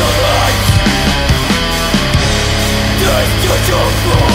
your light This is your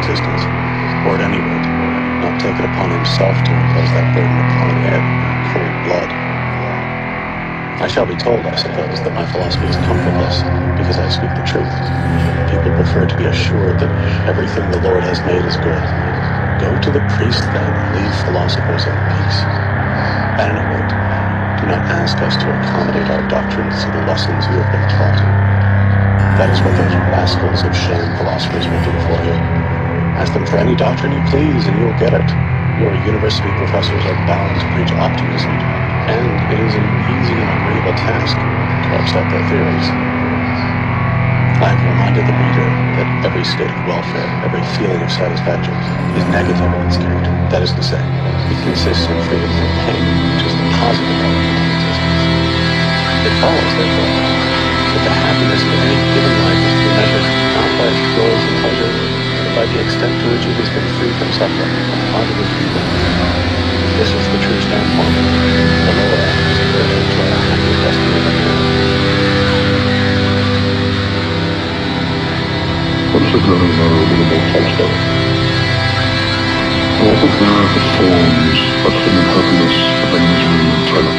existence, or at any rate, not take it upon himself to impose that burden upon it in cold blood? I shall be told, I suppose, that my philosophy is comfortless because I speak the truth. People prefer to be assured that everything the Lord has made is good. Go to the priest then, and leave philosophers in peace. At any rate, do not ask us to accommodate our doctrines to the lessons you have been taught. That is what those rascals of sham philosophers will do for you. Ask them for any doctrine you please, and you will get it. Your university professors are bound to preach optimism, and it is an easy and agreeable task to upset their theories. I have reminded the reader that every state of welfare, every feeling of satisfaction, is negative in its character. That is to say, it consists in freedom from pain, which is the positive element of existence. It follows, therefore, that the happiness of any given life is to be measured not by its joys and pleasures, by the extent to which it has been free from suffering and positive evil. This is the true standpoint. The lower acts to man. What is the good and matter of the more Tolstoy? All the various forms of human happiness been misery and terror.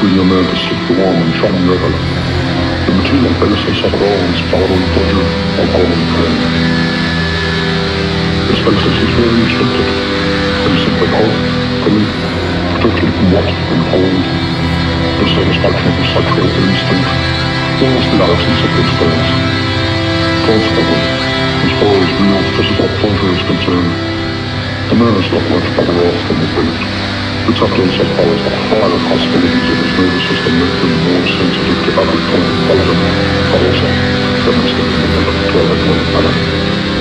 Reading a man to seek the warm and charming weather. The material basis of it all is power and pleasure, alcohol and This basis is very. It is simply hope, grief, protection from what and cold, the satisfaction of the sexual instinct, almost the absence of experience. Consequently, as far as real physical pleasure is concerned, the man is not much better off than the beast, except insofar as the higher possibilities of his nervous system make him more sensitive to every kind of pleasure, but also demonstrating the limit to every kind of.